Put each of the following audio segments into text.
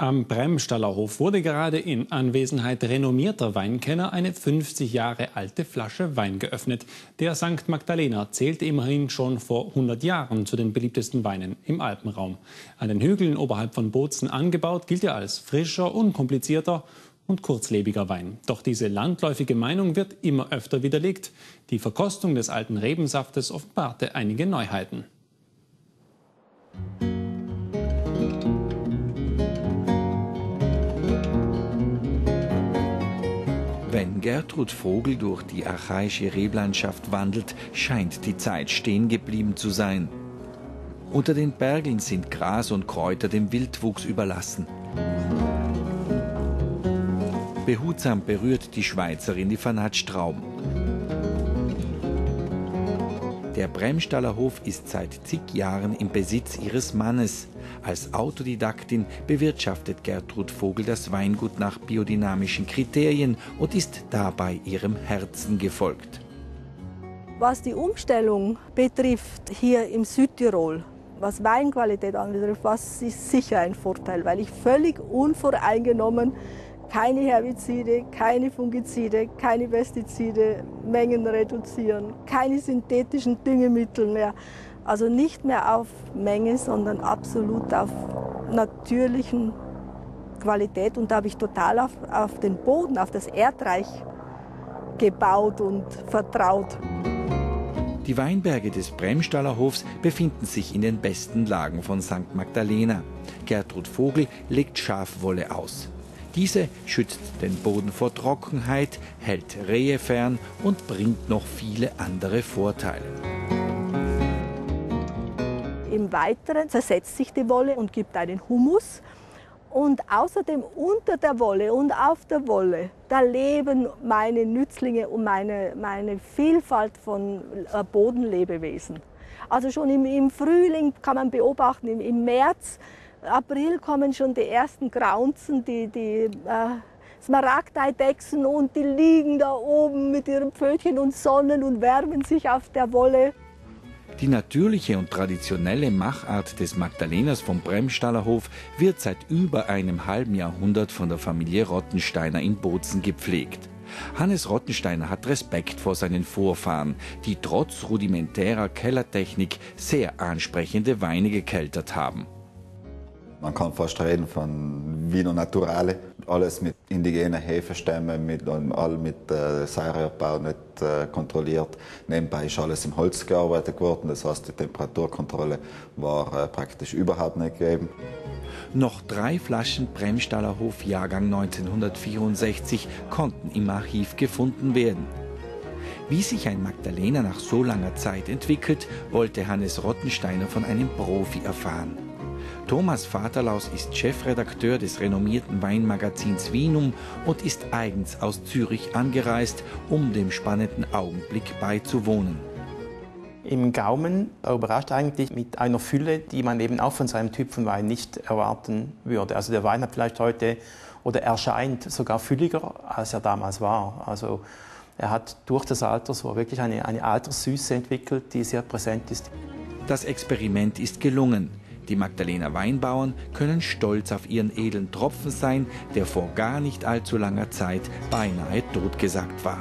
Am Bremstaller Hof wurde gerade in Anwesenheit renommierter Weinkenner eine 50 Jahre alte Flasche Wein geöffnet. Der St. Magdalena zählte immerhin schon vor 100 Jahren zu den beliebtesten Weinen im Alpenraum. An den Hügeln oberhalb von Bozen angebaut, gilt er als frischer, unkomplizierter und kurzlebiger Wein. Doch diese landläufige Meinung wird immer öfter widerlegt. Die Verkostung des alten Rebensaftes offenbarte einige Neuheiten. Wenn Gertrud Vogel durch die archaische Reblandschaft wandelt, scheint die Zeit stehen geblieben zu sein. Unter den Bergeln sind Gras und Kräuter dem Wildwuchs überlassen. Behutsam berührt die Schweizerin die Fanatstrauben. Der Bremstaller Hof ist seit zig Jahren im Besitz ihres Mannes. Als Autodidaktin bewirtschaftet Gertrud Vogel das Weingut nach biodynamischen Kriterien und ist dabei ihrem Herzen gefolgt. Was die Umstellung betrifft hier im Südtirol, was Weinqualität anbetrifft, was ist sicher ein Vorteil, weil ich völlig unvoreingenommen keine Herbizide, keine Fungizide, keine Pestizide, Mengen reduzieren, keine synthetischen Düngemittel mehr. Also nicht mehr auf Menge, sondern absolut auf natürlichen Qualität. Und da habe ich total auf, auf den Boden, auf das Erdreich gebaut und vertraut. Die Weinberge des Bremstaller Hofs befinden sich in den besten Lagen von St. Magdalena. Gertrud Vogel legt Schafwolle aus. Diese schützt den Boden vor Trockenheit, hält Rehe fern und bringt noch viele andere Vorteile. Im Weiteren zersetzt sich die Wolle und gibt einen Humus. Und außerdem unter der Wolle und auf der Wolle, da leben meine Nützlinge und meine, meine Vielfalt von äh, Bodenlebewesen. Also schon im, im Frühling kann man beobachten, im, im März April kommen schon die ersten Graunzen, die, die äh, Smaragdeidechsen und die liegen da oben mit ihren Pfötchen und sonnen und wärmen sich auf der Wolle. Die natürliche und traditionelle Machart des Magdaleners vom Bremstaller Hof wird seit über einem halben Jahrhundert von der Familie Rottensteiner in Bozen gepflegt. Hannes Rottensteiner hat Respekt vor seinen Vorfahren, die trotz rudimentärer Kellertechnik sehr ansprechende Weine gekeltert haben. Man kann fast reden von Vino Naturale. Alles mit indigenen Hefestämmen, mit, all mit äh, Säureabbau nicht äh, kontrolliert. Nebenbei ist alles im Holz gearbeitet worden, das heißt die Temperaturkontrolle war äh, praktisch überhaupt nicht gegeben. Noch drei Flaschen Bremstaller Hof Jahrgang 1964 konnten im Archiv gefunden werden. Wie sich ein Magdalena nach so langer Zeit entwickelt, wollte Hannes Rottensteiner von einem Profi erfahren. Thomas Vaterlaus ist Chefredakteur des renommierten Weinmagazins Wienum und ist eigens aus Zürich angereist, um dem spannenden Augenblick beizuwohnen. Im Gaumen überrascht eigentlich mit einer Fülle, die man eben auch von seinem Typ von Wein nicht erwarten würde. Also der Wein hat vielleicht heute oder erscheint sogar fülliger, als er damals war. Also er hat durch das Alter so wirklich eine, eine Alterssüße entwickelt, die sehr präsent ist. Das Experiment ist gelungen. Die Magdalener Weinbauern können stolz auf ihren edlen Tropfen sein, der vor gar nicht allzu langer Zeit beinahe totgesagt war.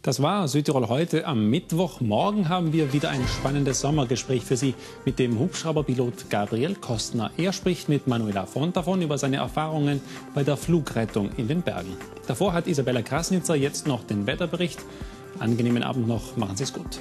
Das war Südtirol heute am Mittwoch. Morgen haben wir wieder ein spannendes Sommergespräch für Sie mit dem Hubschrauberpilot Gabriel Kostner. Er spricht mit Manuela Fontafon über seine Erfahrungen bei der Flugrettung in den Bergen. Davor hat Isabella Krasnitzer jetzt noch den Wetterbericht. Angenehmen Abend noch, machen Sie es gut.